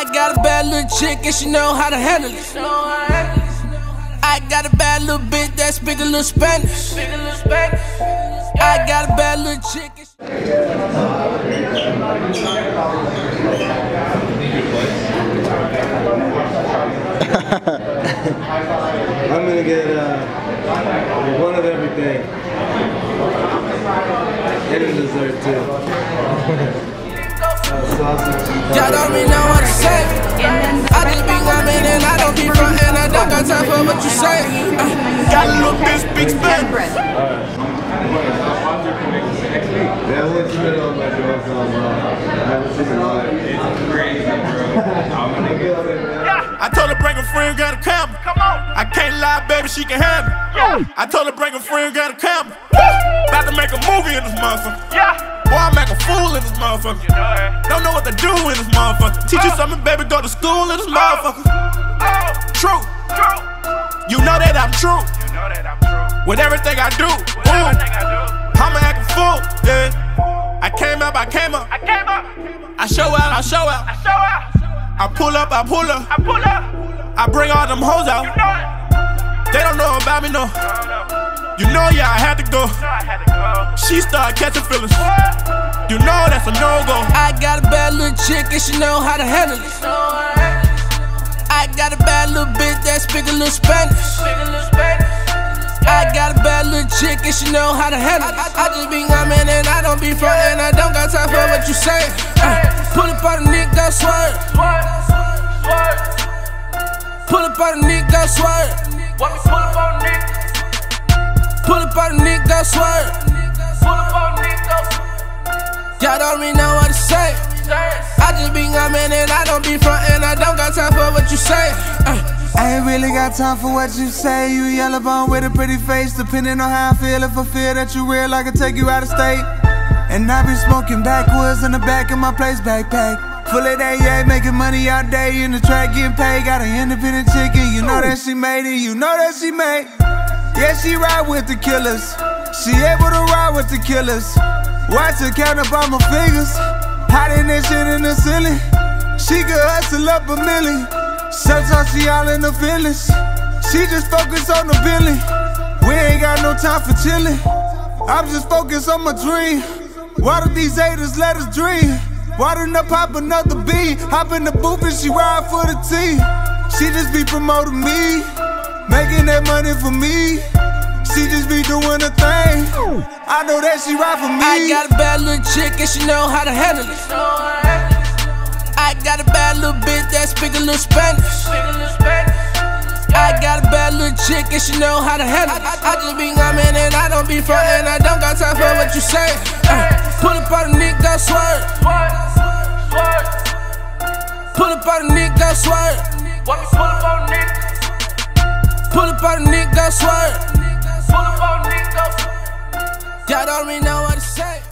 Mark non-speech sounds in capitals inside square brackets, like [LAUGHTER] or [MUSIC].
I got a bad little chick and she know how to handle it. I got a bad little bitch that speak a little Spanish. I got a bad little chick. [LAUGHS] I'm gonna get uh, one of everything. And a dessert too. [LAUGHS] uh. Y'all don't really know what to say. I just be woman and I don't be frontin'. I don't got time for what you say. Got a little bitch, big. Yeah, I went to it on my so uh, I haven't seen it. It's crazy, bro. I told her bring a friend, got a camera. Come on. I can't lie, baby, she can have it. I told her bring a friend, got a camera. About to make a movie in this motherfucker. Yeah. Boy, I make a fool in this motherfucker. Don't know what to do in this motherfucker. Teach you something, baby, go to school in this motherfucker. True. You know that I'm true. With everything I do. Ooh. I'm a acting fool, yeah. I came up, I came up. I came up. I show out, I show out. I show out. I pull up, I pull up. I pull up. I bring all them hoes out. You know it. They don't know about me, no. Uh-huh. You know, yeah, I had to go. She started catching feelings. You know that's a no-go. I got a bad little chick and she know how to handle it. I got a bad little bitch that speak a little Spanish. I got a bad little chick and she know how to handle it. I, I just be woman and I don't be frontin'. I don't got time for what you say. Uh, pull up on a nigga, swerve. Pull up on a nigga, swerve. Pull up on a nigga, swerve. Y'all don't really know what to say. I just be woman and I don't be frontin'. I don't got time for what you say. Uh, I ain't really got time for what you say. You yellow bone with a pretty face. Depending on how I feel, if I feel that you real, I can take you out of state. And I be smoking backwoods in the back of my place backpack. Full of that, yeah, making money all day in the track, getting paid. Got an independent chicken, you know that she made it, you know that she made. Yeah, she ride with the killers. She able to ride with the killers. Watch her count up all my fingers. Hiding that shit in the ceiling. She could hustle up a million. Sometimes she all in the feelings. She just focus on the billing. We ain't got no time for chillin'. I'm just focused on my dream. Why do these haters let us dream? Why don't up pop another beat? Hop in the booth and she ride for the team. She just be promoting me, making that money for me. She just be doing her thing. I know that she ride for me. I got a bad little chick and she know how to handle it. I got a bad little bitch that speak a little Spanish. I got a bad little chick and she know how to handle it. I, I just be woman and I don't be frontin'. I don't got time for what you say. Uh, pull up on a nigga, swerve. Pull up on a nigga, swerve. Pull up on a nigga, swerve. Y'all don't really know what to say.